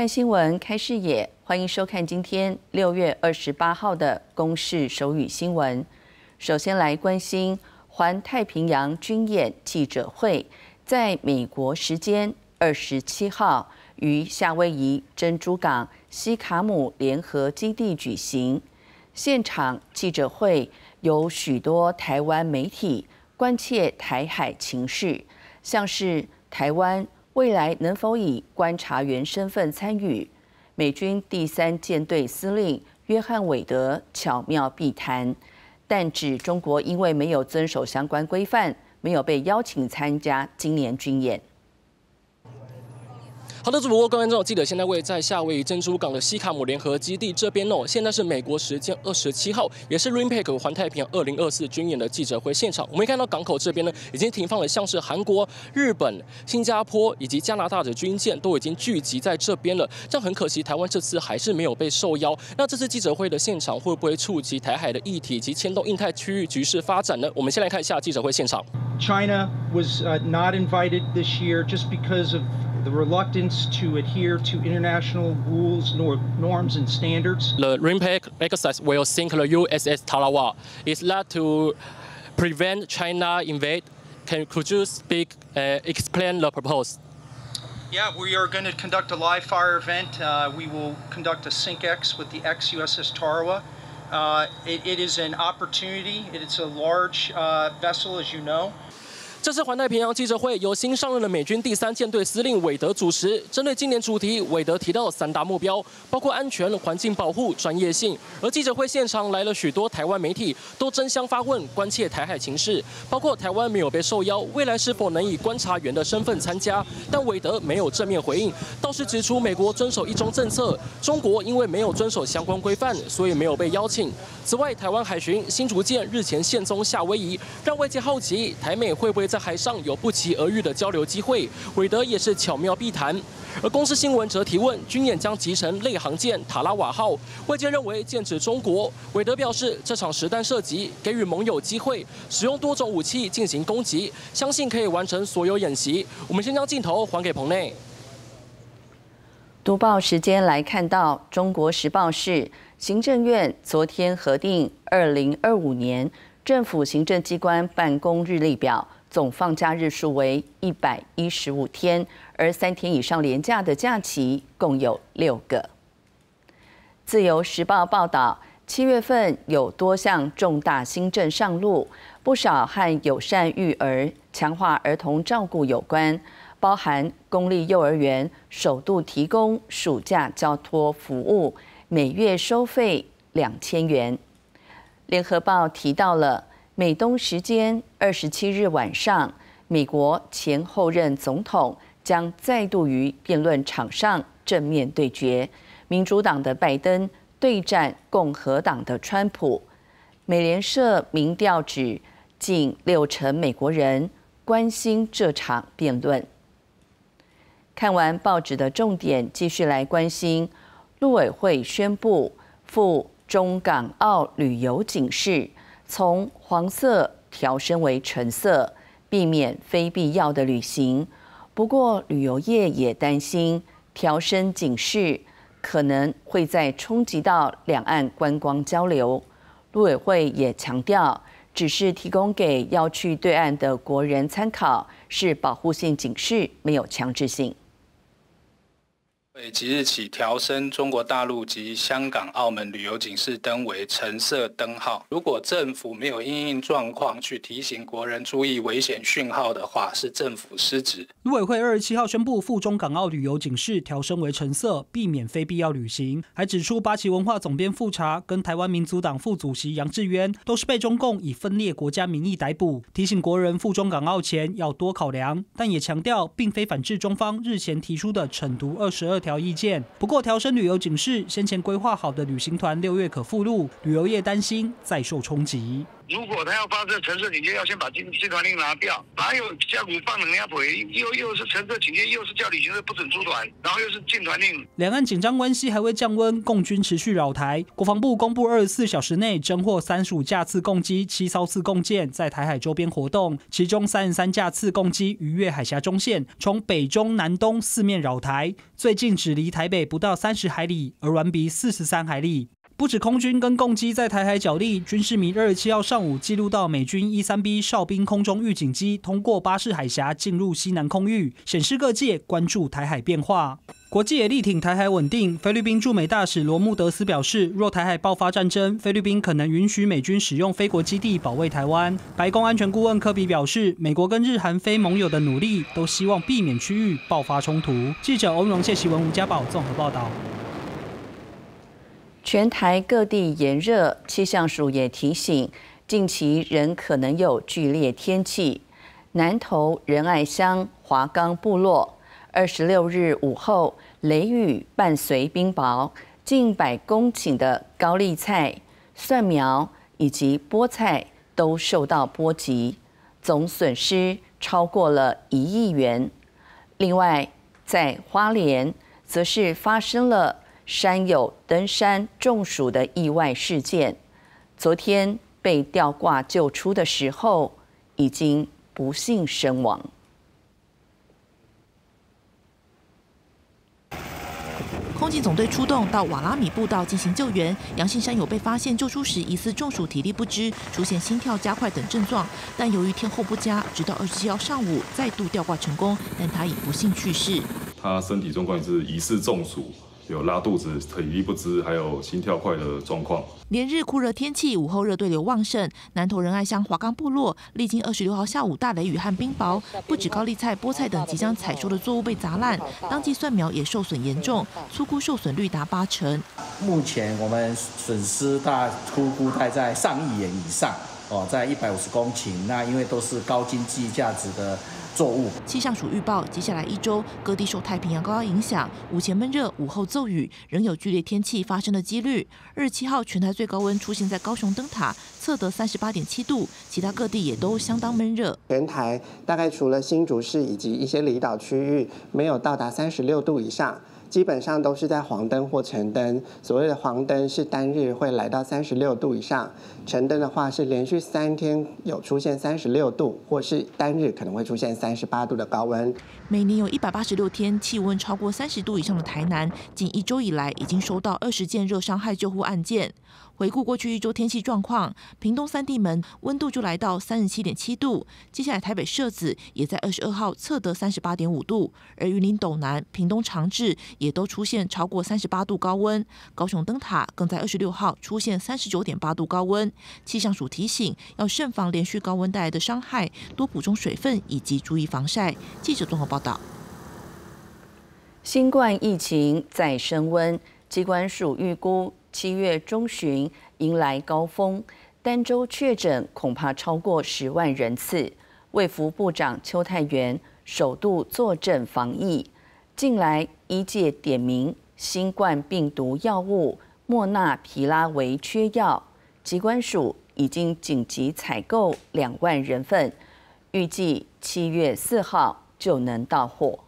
看新闻，开视野，欢迎收看今天六月二十八号的公视手语新闻。首先来关心环太平洋军演记者会，在美国时间二十七号于夏威夷珍珠港西卡姆联合基地举行。现场记者会有许多台湾媒体关切台海情势，像是台湾。未来能否以观察员身份参与？美军第三舰队司令约翰·韦德巧妙避谈，但指中国因为没有遵守相关规范，没有被邀请参加今年军演。好的，主播各位观众，记得现在位在夏威夷珍珠港的西卡姆联合基地这边哦。现在是美国时间二十七号，也是 RIMPAC 环太平洋二零二四军演的记者会现场。我们看到港口这边呢，已经停放了像是韩国、日本、新加坡以及加拿大的军舰，都已经聚集在这边了。这样很可惜，台湾这次还是没有被受邀。那这次记者会的现场会不会触及台海的议题及牵动印太区域局势发展呢？我们先来看一下记者会现场。China was not invited this year just because of. The reluctance to adhere to international rules, norms, and standards. The RIMPAC exercise will sink the USS Tarawa. It's that to prevent China invade? Can could you speak, uh, explain the purpose? Yeah, we are going to conduct a live fire event. Uh, we will conduct a Sync X with the ex USS Tarawa. Uh, it, it is an opportunity. It's a large uh, vessel, as you know. 这次环太平洋记者会由新上任的美军第三舰队司令韦德主持。针对今年主题，韦德提到三大目标，包括安全、环境保护、专业性。而记者会现场来了许多台湾媒体，都争相发问，关切台海情势。包括台湾没有被受邀，未来是否能以观察员的身份参加？但韦德没有正面回应，倒是指出美国遵守一中政策，中国因为没有遵守相关规范，所以没有被邀请。此外，台湾海巡新竹舰日前现踪夏威夷，让外界好奇台美会不会。在海上有不期而遇的交流机会，韦德也是巧妙避谈。而公司新闻则提问，军演将集成类航舰塔拉瓦号，外界认为剑指中国。韦德表示，这场实弹射击给予盟友机会，使用多种武器进行攻击，相信可以完成所有演习。我们先将镜头还给棚内。读报时间来看到，中国时报是行政院昨天核定二零二五年政府行政机关办公日历表。总放假日数为一百一十五天，而三天以上连假的假期共有六个。自由时报报道，七月份有多项重大新政上路，不少和友善育儿、强化儿童照顾有关，包含公立幼儿园首度提供暑假交托服务，每月收费两千元。联合报提到了。美东时间二十七日晚上，美国前后任总统将再度于辩论场上正面对决，民主党的拜登对战共和党的川普。美联社民调指，近六成美国人关心这场辩论。看完报纸的重点，继续来关心，陆委会宣布赴中港澳旅游警示。从黄色调升为橙色，避免非必要的旅行。不过，旅游业也担心调升警示可能会再冲击到两岸观光交流。陆委会也强调，只是提供给要去对岸的国人参考，是保护性警示，没有强制性。即日起调升中国大陆及香港、澳门旅游警示灯为橙色灯号。如果政府没有因应状况去提醒国人注意危险讯号的话，是政府失职。陆委会二十七号宣布赴中港澳旅游警示调升为橙色，避免非必要旅行。还指出，八旗文化总编复查跟台湾民族党副主席杨志渊都是被中共以分裂国家名义逮捕，提醒国人赴中港澳前要多考量。但也强调，并非反制中方日前提出的惩毒二十二调。意见，不过调升旅游警示，先前规划好的旅行团六月可复路，旅游业担心再受冲击。如果他要发射橙色警戒，要先把禁禁团令拿掉。哪有下午放人家回？又又是橙色警戒，又是叫旅行社不准出团，然后又是禁团令。两岸紧张关系还未降温，共军持续扰台。国防部公布二十四小时内侦获三十五架次共机、七艘次共舰在台海周边活动，其中三十三架次共机逾越海峡中线，从北中南东四面扰台。最近只离台北不到三十海里，而完比四十三海里。不止空军跟共机在台海角力，军事迷二十七号上午记录到美军 E 三 B 哨兵空中预警机通过巴士海峡进入西南空域，显示各界关注台海变化。国际也力挺台海稳定。菲律宾驻美大使罗穆德斯表示，若台海爆发战争，菲律宾可能允许美军使用非国基地保卫台湾。白宫安全顾问科比表示，美国跟日韩非盟友的努力都希望避免区域爆发冲突。记者欧荣谢奇文吴家宝综合报道。全台各地炎热，气象署也提醒，近期仍可能有剧烈天气。南投仁爱乡华冈部落，二十六日午后雷雨伴随冰雹，近百公顷的高丽菜、蒜苗以及菠菜都受到波及，总损失超过了一亿元。另外，在花莲，则是发生了。山友登山中暑的意外事件，昨天被吊挂救出的时候，已经不幸身亡。空警总队出动到瓦拉米步道进行救援，阳性山友被发现救出时疑似中暑、体力不支、出现心跳加快等症状，但由于天候不佳，直到二十七号上午再度吊挂成功，但他已不幸去世。他身体状况是疑似中暑。有拉肚子、体力不支，还有心跳快的状况。连日酷热天气，午后热对流旺盛。南投仁爱乡华冈部落历经二十六号下午大雷雨和冰雹，不止高丽菜、菠菜等即将采收的作物被砸烂，当季蒜苗也受损严重，粗估受损率达八成。目前我们损失大粗估大在上亿元以上哦，在一百五十公顷。那因为都是高经济价值的。作物。气象署预报，接下来一周各地受太平洋高压影响，午前闷热，午后骤雨，仍有剧烈天气发生的几率。二十七号全台最高温出现在高雄灯塔，测得三十八点七度，其他各地也都相当闷热。全台大概除了新竹市以及一些离岛区域，没有到达三十六度以上。基本上都是在黄灯或橙灯。所谓的黄灯是单日会来到三十六度以上，橙灯的话是连续三天有出现三十六度，或是单日可能会出现三十八度的高温。每年有一百八十六天气温超过三十度以上的台南，近一周以来已经收到二十件热伤害救护案件。回顾过去一周天气状况，屏东三地门温度就来到三十七点七度，接下来台北设子也在二十二号测得三十八点五度，而云林斗南、屏东长治也都出现超过三十八度高温，高雄灯塔更在二十六号出现三十九点八度高温。气象署提醒要慎防连续高温带来的伤害，多补充水分以及注意防晒。记者综合报道。新冠疫情再升温，机关署预估。七月中旬迎来高峰，单周确诊恐怕超过十万人次。卫福部长邱泰元首度坐镇防疫，近来医界点名新冠病毒药物莫纳皮拉韦缺药，机关署已经紧急采购两万人份，预计七月四号就能到货。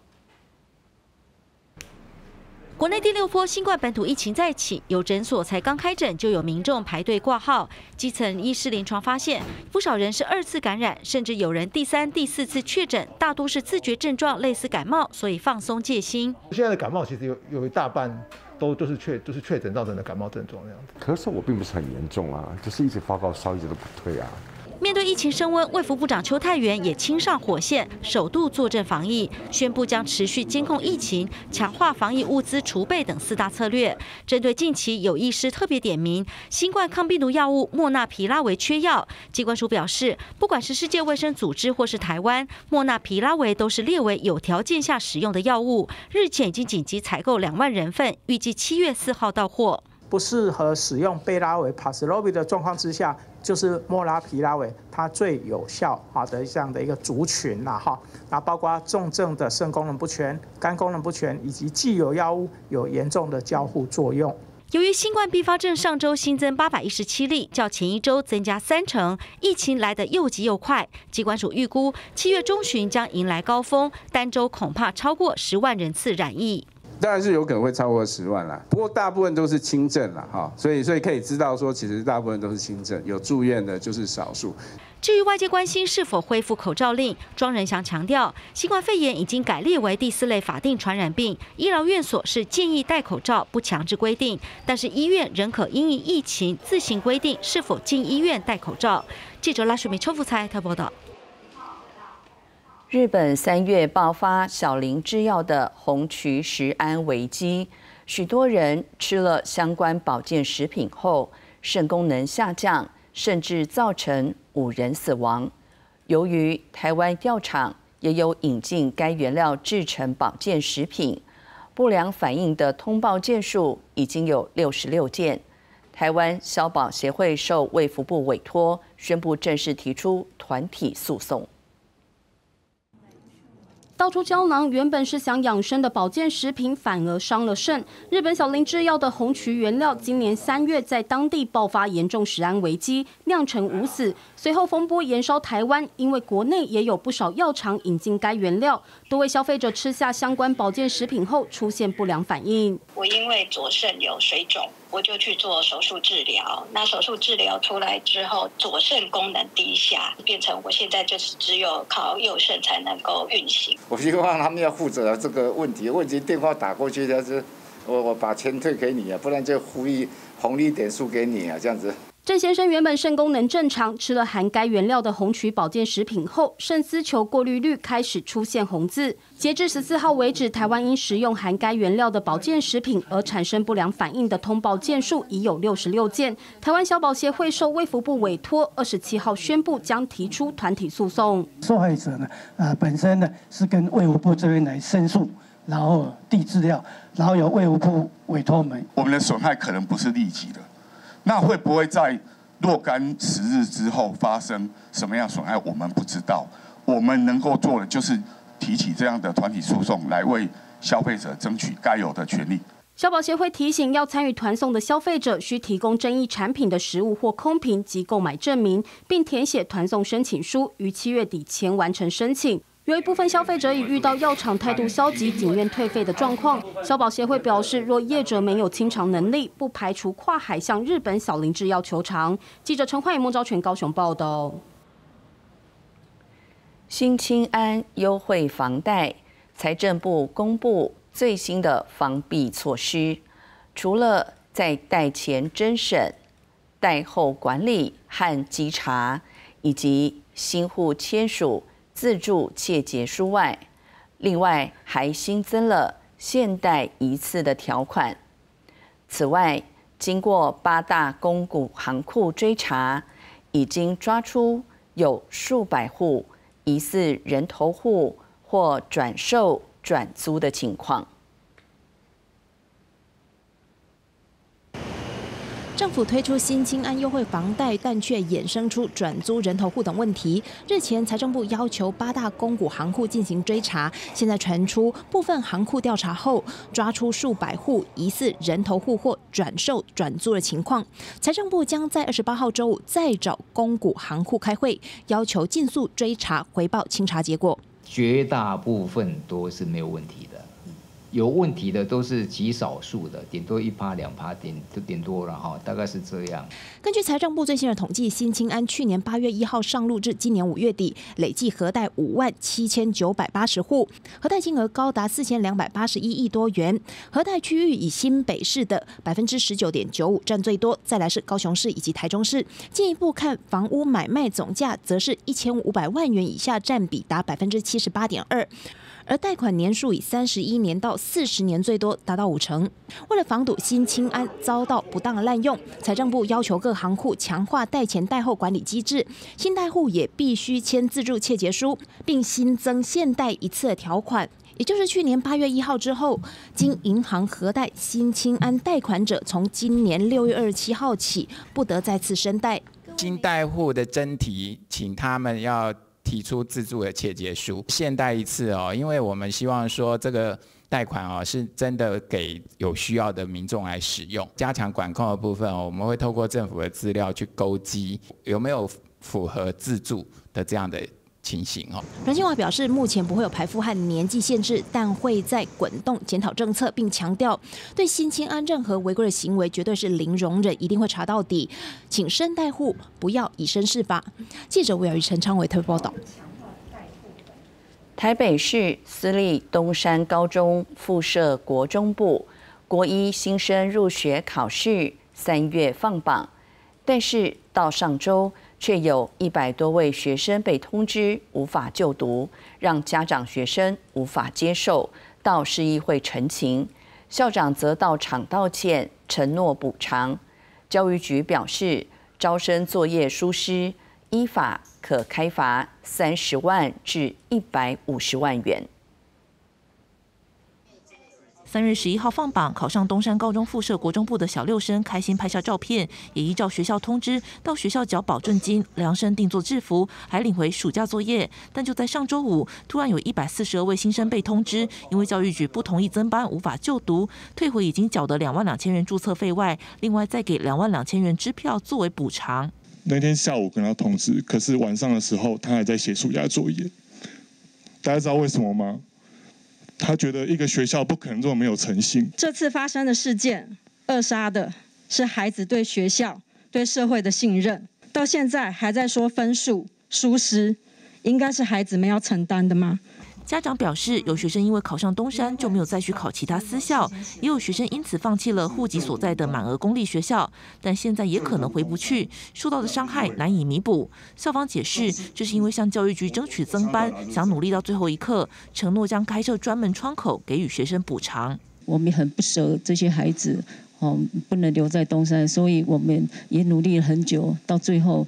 国内第六波新冠本土疫情再起，有诊所才刚开诊就有民众排队挂号。基层医师临床发现，不少人是二次感染，甚至有人第三、第四次确诊，大多是自觉症状类似感冒，所以放松戒心。现在的感冒其实有有一大半都都是确都是确诊造成的感冒症状那样子。咳嗽我并不是很严重啊，就是一直发高烧，一直都不退啊。面对疫情升温，卫福部长邱泰元也亲上火线，首度坐镇防疫，宣布将持续监控疫情，强化防疫物资储备等四大策略。针对近期有医师特别点名新冠抗病毒药物莫纳皮拉韦缺药，机关署表示，不管是世界卫生组织或是台湾，莫纳皮拉韦都是列为有条件下使用的药物。日前已经紧急采购两万人份，预计七月四号到货。不适合使用贝拉韦、帕斯洛比的状况之下。就是莫拉皮拉韦，它最有效啊的这样的一个族群呐哈，那包括重症的肾功能不全、肝功能不全，以及既有药物有严重的交互作用。由于新冠并发症上周新增八百一十七例，较前一周增加三成，疫情来得又急又快。机关署预估七月中旬将迎来高峰，单周恐怕超过十万人次染疫。当然是有可能会超过十万啦，不过大部分都是轻症了哈，所以所以可以知道说，其实大部分都是轻症，有住院的就是少数。至于外界关心是否恢复口罩令，庄仁祥强调，新冠肺炎已经改列为第四类法定传染病，医疗院所是建议戴口罩，不强制规定，但是医院仍可因应疫情自行规定是否进医院戴口罩。记者拉雪梅秋福才特报道。日本三月爆发小林制药的红曲石胺危机，许多人吃了相关保健食品后，肾功能下降。甚至造成五人死亡。由于台湾药厂也有引进该原料制成保健食品，不良反应的通报件数已经有六十六件。台湾消保协会受卫福部委托，宣布正式提出团体诉讼。倒出胶囊原本是想养生的保健食品，反而伤了肾。日本小林制药的红曲原料，今年三月在当地爆发严重食安危机，酿成五死。随后风波延烧台湾，因为国内也有不少药厂引进该原料，多位消费者吃下相关保健食品后出现不良反应。我因为左肾有水肿。我就去做手术治疗，那手术治疗出来之后，左肾功能低下，变成我现在就是只有靠右肾才能够运行。我希望他们要负责这个问题，问题电话打过去，就是我我把钱退给你啊，不然就呼吁红利点数给你啊，这样子。郑先生原本肾功能正常，吃了含该原料的红曲保健食品后，肾丝球过滤率开始出现红字。截至十四号为止，台湾因食用含该原料的保健食品而产生不良反应的通报件数已有六十六件。台湾小保协会受卫福部委托，二十七号宣布将提出团体诉讼。受害者呢，呃，本身呢是跟卫福部这边来申诉，然后递资料，然后由卫福部委托我们。我们的损害可能不是立即的。那会不会在若干时日之后发生什么样损害？我们不知道。我们能够做的就是提起这样的团体诉讼，来为消费者争取该有的权利。消保协会提醒，要参与团送的消费者需提供争议产品的实物或空瓶及购买证明，并填写团送申请书，于七月底前完成申请。有一部分消费者已遇到药厂态度消极、警愿退费的状况。消保协会表示，若业者没有清偿能力，不排除跨海向日本小林制药求偿。记者陈焕宇、孟昭全高雄报道。新青安优惠房贷，财政部公布最新的防弊措施，除了在贷前侦审、贷后管理和稽查，以及新户签署。自助窃结书外，另外还新增了现代一次的条款。此外，经过八大公股行库追查，已经抓出有数百户疑似人头户或转售转租的情况。政府推出新青安优惠房贷，但却衍生出转租人头户等问题。日前，财政部要求八大公股行库进行追查，现在传出部分行库调查后，抓出数百户疑似人头户或转售转租的情况。财政部将在二十八号周五再找公股行库开会，要求尽速追查回报清查结果。绝大部分都是没有问题的。有问题的都是极少数的，顶多一趴两趴，顶就顶多了哈，大概是这样。根据财政部最新的统计，新青安去年八月一号上路至今年五月底，累计核贷五万七千九百八十户，核贷金额高达四千两百八十一亿多元。核贷区域以新北市的百分之十九点九五占最多，再来是高雄市以及台中市。进一步看房屋买卖总价，则是一千五百万元以下占比达百分之七十八点二。而贷款年数以三十一年到四十年最多达到五成。为了防堵新青安遭到不当滥用，财政部要求各行库强化贷前贷后管理机制，新贷户也必须签自助切结书，并新增限贷一次的条款。也就是去年八月一号之后，经银行核贷新青安贷款者，从今年六月二十七号起不得再次申贷。新贷户的真题，请他们要。提出自助的切结书，现贷一次哦，因为我们希望说这个贷款哦，是真的给有需要的民众来使用。加强管控的部分哦，我们会透过政府的资料去勾稽有没有符合自助的这样的。情形哦，阮清华表示，目前不会有排富和年纪限制，但会在滚动检讨政策，并强调对新青安任何违规的行为绝对是零容忍，一定会查到底，请身代户不要以身试法。记者魏尔玉、陈昌伟特别报道。台北市私立东山高中附设国中部国一新生入学考试三月放榜，但是到上周。却有一百多位学生被通知无法就读，让家长、学生无法接受，到市议会陈情，校长则到场道歉，承诺补偿。教育局表示，招生作业疏失，依法可开罚三十万至一百五十万元。三月十一号放榜，考上东山高中附设国中部的小六生开心拍下照片，也依照学校通知到学校缴保证金、量身定做制服，还领回暑假作业。但就在上周五，突然有一百四十二位新生被通知，因为教育局不同意增班，无法就读，退回已经缴的两万两千元注册费外，另外再给两万两千元支票作为补偿。那天下午跟他通知，可是晚上的时候他还在写暑假作业。大家知道为什么吗？他觉得一个学校不可能这么没有诚信。这次发生的事件，扼杀的是孩子对学校、对社会的信任。到现在还在说分数疏失，应该是孩子们要承担的吗？家长表示，有学生因为考上东山就没有再去考其他私校，也有学生因此放弃了户籍所在的满额公立学校，但现在也可能回不去，受到的伤害难以弥补。校方解释，这是因为向教育局争取增班，想努力到最后一刻，承诺将开设专门窗口给予学生补偿。我们很不舍这些孩子，哦，不能留在东山，所以我们也努力了很久，到最后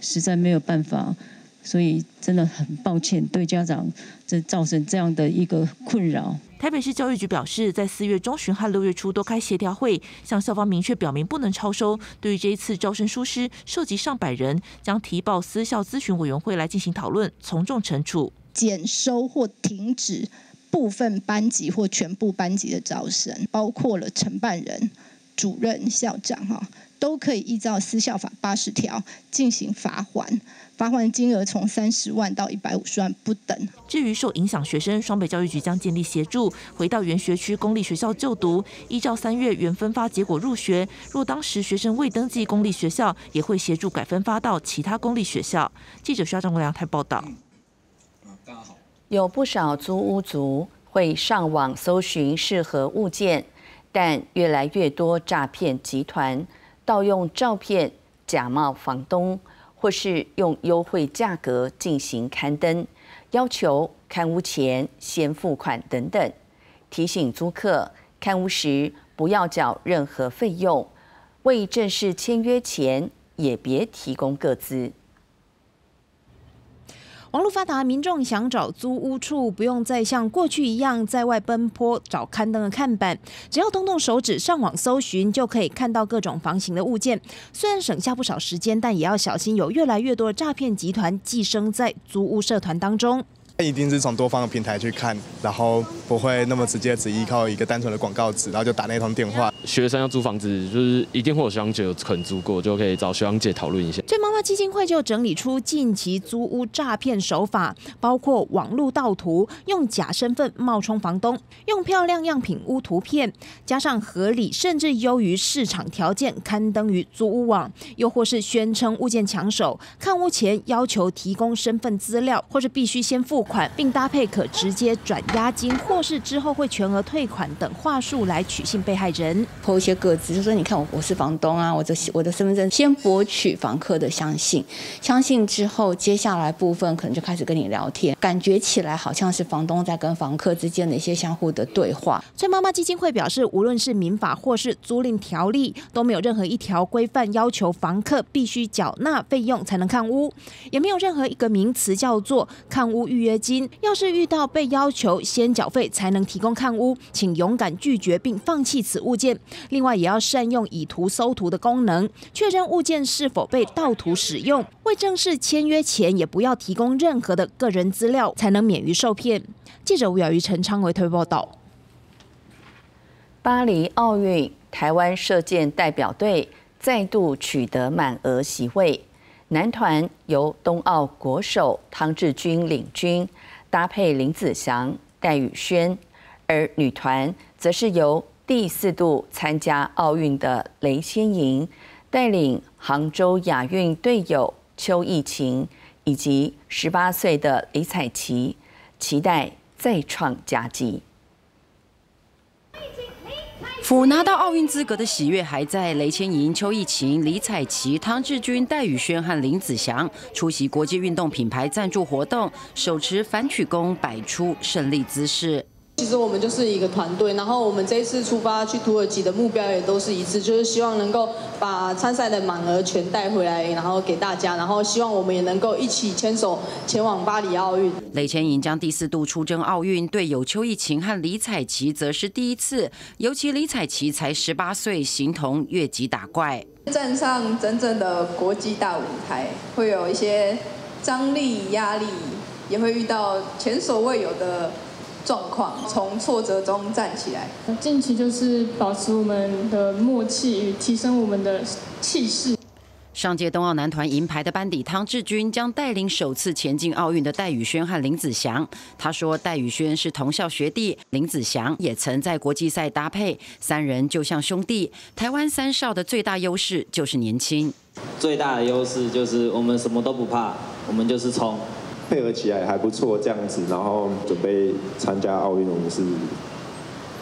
实在没有办法。所以真的很抱歉，对家长这造成这样的一个困扰。台北市教育局表示，在四月中旬和六月初多开协调会，向校方明确表明不能超收。对于这一次招生疏失涉及上百人，将提报私校咨询委员会来进行讨论，从重惩处。减收或停止部分班级或全部班级的招生，包括了承办人、主任、校长，哈，都可以依照私校法八十条进行罚款。罚款金额从三十万到一百五十万不等。至于受影响学生，双北教育局将建立协助，回到原学区公立学校就读，依照三月原分发结果入学。若当时学生未登记公立学校，也会协助改分发到其他公立学校。记者徐亚张国良台报道。有不少租屋族会上网搜寻适合物件，但越来越多诈骗集团盗用照片，假冒房东。或是用优惠价格进行刊登，要求看屋前先付款等等，提醒租客看屋时不要缴任何费用，未正式签约前也别提供个资。网络发达，民众想找租屋处，不用再像过去一样在外奔波找刊登的看板，只要动动手指上网搜寻，就可以看到各种房型的物件。虽然省下不少时间，但也要小心，有越来越多的诈骗集团寄生在租屋社团当中。一定是从多方的平台去看，然后不会那么直接只依靠一个单纯的广告词，然后就打那通电话。学生要租房子，就是一定会有学长姐有肯租过，就可以找学长姐讨论一下。这妈妈基金会就整理出近期租屋诈骗手法，包括网络盗图、用假身份冒充房东、用漂亮样品屋图片，加上合理甚至优于市场条件刊登于租屋网，又或是宣称物件抢手，看屋前要求提供身份资料，或是必须先付。款，并搭配可直接转押金，或是之后会全额退款等话术来取信被害人，抛一些个资，就说你看我我是房东啊，我的我的身份证，先博取房客的相信，相信之后，接下来部分可能就开始跟你聊天，感觉起来好像是房东在跟房客之间的一些相互的对话。崔妈妈基金会表示，无论是民法或是租赁条例，都没有任何一条规范要求房客必须缴纳费用才能看屋，也没有任何一个名词叫做看屋预约。金。要是遇到被要求先缴费才能提供看屋，请勇敢拒绝并放弃此物件。另外，也要善用以图搜图的功能，确认物件是否被盗图使用。未正式签约前，也不要提供任何的个人资料，才能免于受骗。记者吴雅瑜、陈昌维特别报道。巴黎奥运，台湾射箭代表队再度取得满额席位。男团由冬奥国手汤志军领军，搭配林子祥、戴宇轩；而女团则是由第四度参加奥运的雷千莹带领杭州亚运队友邱艺晴以及十八岁的李彩琪，期待再创佳绩。甫拿到奥运资格的喜悦还在，雷千莹、邱意晴、李彩琪、汤志军、戴宇轩和林子祥出席国际运动品牌赞助活动，手持反曲弓，摆出胜利姿势。其实我们就是一个团队，然后我们这一次出发去土耳其的目标也都是一致，就是希望能够把参赛的满额全带回来，然后给大家，然后希望我们也能够一起牵手前往巴黎奥运。雷千莹将第四度出征奥运，队友邱艺晴和李彩琪则是第一次，尤其李彩琪才十八岁，形同越级打怪，站上真正的国际大舞台，会有一些张力、压力，也会遇到前所未有的。状况从挫折中站起来。近期就是保持我们的默契与提升我们的气势。上届冬奥男团银牌的班底汤志军将带领首次前进奥运的戴宇轩和林子祥。他说，戴宇轩是同校学弟，林子祥也曾在国际赛搭配，三人就像兄弟。台湾三少的最大优势就是年轻，最大的优势就是我们什么都不怕，我们就是冲。配合起来还不错，这样子，然后准备参加奥运，我们是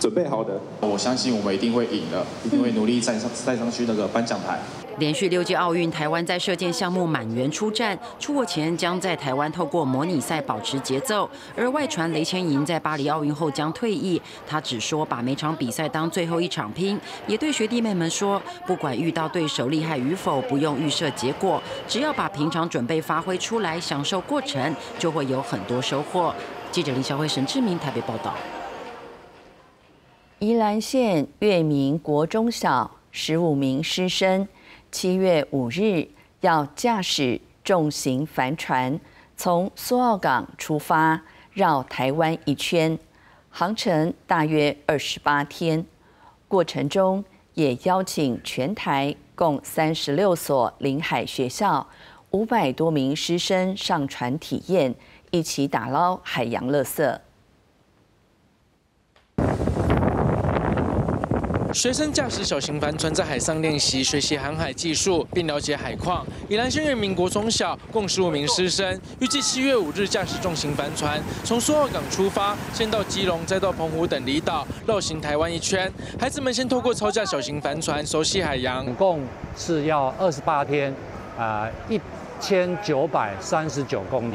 准备好的。我相信我们一定会赢的，一定会努力站上站上去那个颁奖台。连续六届奥运，台湾在射箭项目满员出战。出国前将在台湾透过模拟赛保持节奏。而外传雷千莹在巴黎奥运后将退役，他只说把每场比赛当最后一场拼，也对学弟妹们说，不管遇到对手厉害与否，不用预设结果，只要把平常准备发挥出来，享受过程，就会有很多收获。记者林小慧、沈志明台北报道。宜兰县月明国中小十五名师生。七月五日要驾驶重型帆船从苏澳港出发，绕台湾一圈，航程大约二十八天。过程中也邀请全台共三十六所临海学校五百多名师生上船体验，一起打捞海洋垃圾。学生驾驶小型帆船在海上练习学习航海技术，并了解海况。宜兰县民国中小共十五名师生，预计七月五日驾驶重型帆船从苏澳港出发，先到基隆，再到澎湖等离岛绕行台湾一圈。孩子们先透过操驾小型帆船熟悉海洋，总共是要二十八天，啊，一千九百三十九公里，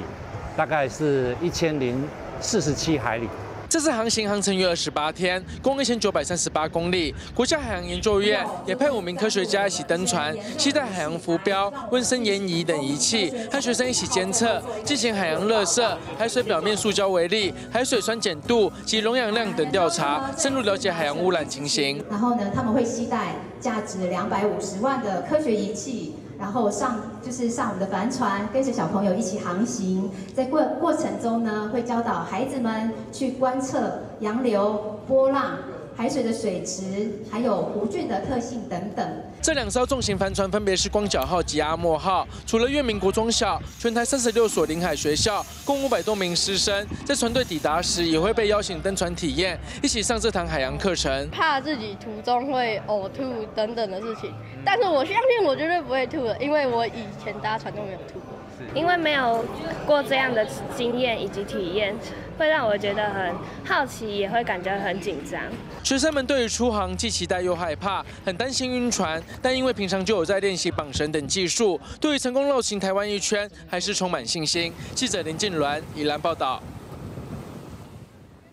大概是一千零四十七海里。这次航行航程约二十八天，共一千九百三十八公里。国家海洋研究院也派五名科学家一起登船，携带海洋浮标、温升研仪等仪器，和学生一起监测、进行海洋热色、海水表面塑胶微粒、海水酸碱度及溶氧量等调查，深入了解海洋污染情形。然后呢，他们会携带价值两百五十万的科学仪器。然后上就是上我们的帆船，跟着小朋友一起航行，在过过程中呢，会教导孩子们去观测洋流、波浪。海水的水质，还有湖菌的特性等等。这两艘重型帆船分别是光脚号及阿莫号。除了月明国中小，全台三十六所临海学校，共五百多名师生，在船队抵达时也会被邀请登船体验，一起上这堂海洋课程。怕自己途中会呕吐等等的事情，但是我相信我绝对不会吐的，因为我以前搭船都没有吐过。因为没有过这样的经验以及体验，会让我觉得很好奇，也会感觉很紧张。学生们对于出航既期待又害怕，很担心晕船，但因为平常就有在练习绑绳等技术，对于成功绕行台湾一圈还是充满信心。记者林静鸾以兰报道。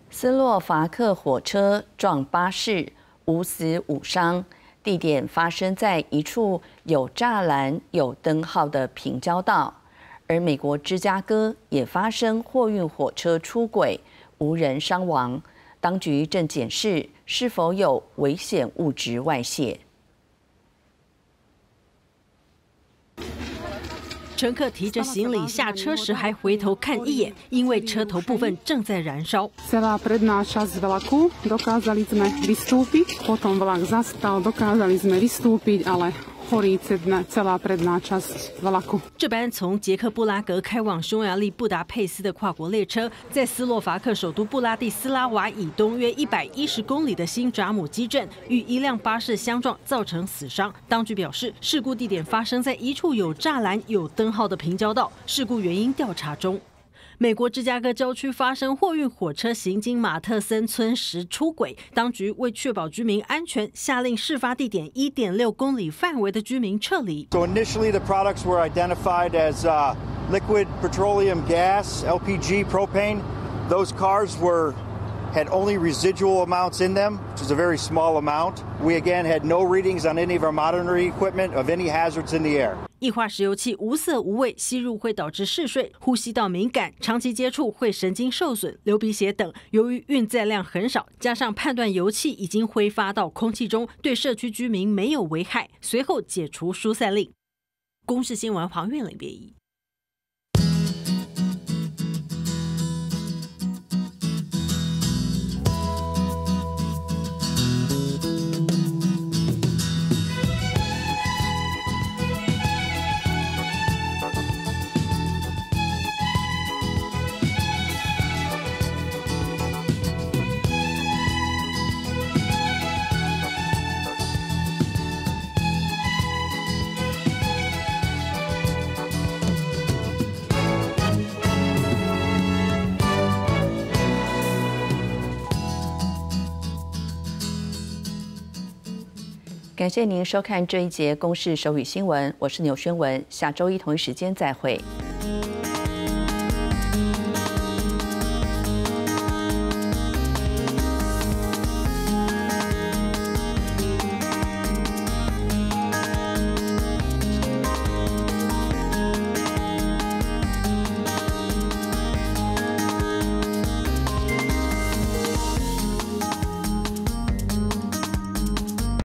斯洛伐克火车撞巴士，五死五伤，地点发生在一处有栅栏、有灯号的平交道。而美国芝加哥也发生货运火车出轨，无人伤亡。当局正检视是否有危险物质外泄。乘客提着行李下车时还回头看一眼，因为车头部分正在燃烧。这班从捷克布拉格开往匈牙利布达佩斯的跨国列车，在斯洛伐克首都布拉蒂斯拉瓦以东约一百一十公里的新扎姆基镇与一辆巴士相撞，造成死伤。当局表示，事故地点发生在一处有栅栏、有灯号的平交道，事故原因调查中。美国芝加哥郊区发生货运火车行经马特森村时出轨，当局为确保居民安全，下令事发地点一点六公里范围的居民撤离。So initially the products were identified as liquid petroleum gas, LPG, propane. Those cars were had only residual amounts in them, which is a very small amount. We again had no readings on any of our monitoring equipment of any hazards in the air. 液化石油气无色无味，吸入会导致嗜睡、呼吸道敏感，长期接触会神经受损、流鼻血等。由于运载量很少，加上判断油气已经挥发到空气中，对社区居民没有危害，随后解除疏散令。公视新闻黄韵玲编译。感谢您收看这一节公视手语新闻，我是牛宣文，下周一同一时间再会。